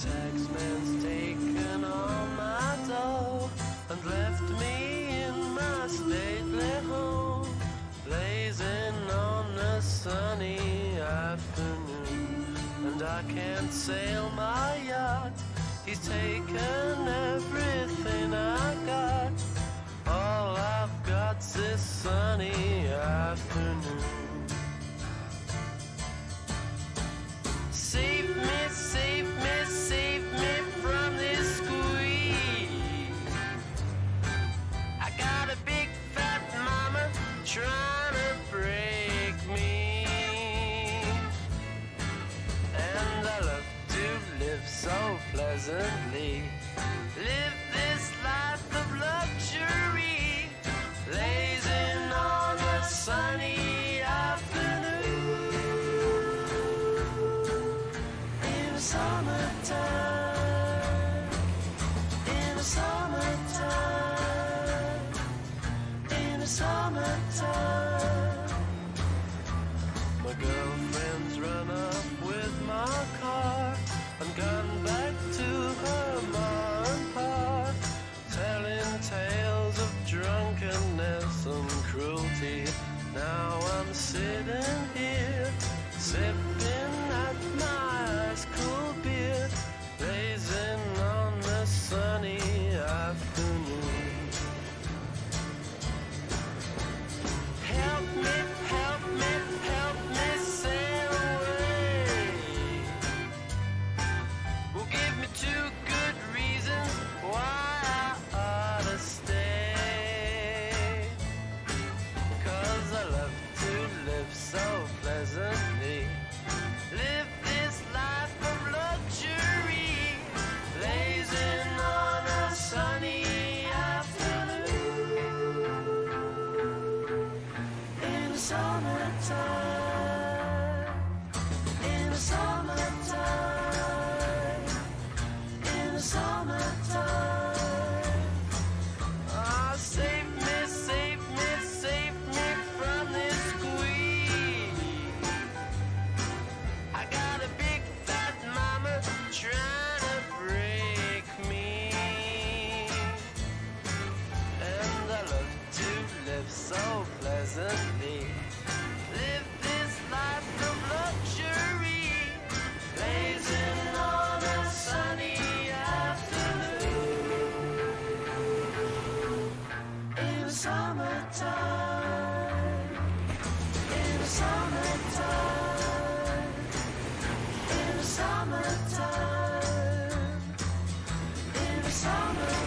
tax man's taken all my dough and left me in my stately home, blazing on a sunny afternoon. And I can't sail my yacht, he's taken everything I got. All I've got's this sunny so pleasantly. Live this life of luxury, blazing on a sunny afternoon in summertime. In summertime. In summertime. cruelty. Now I'm sitting here Summer.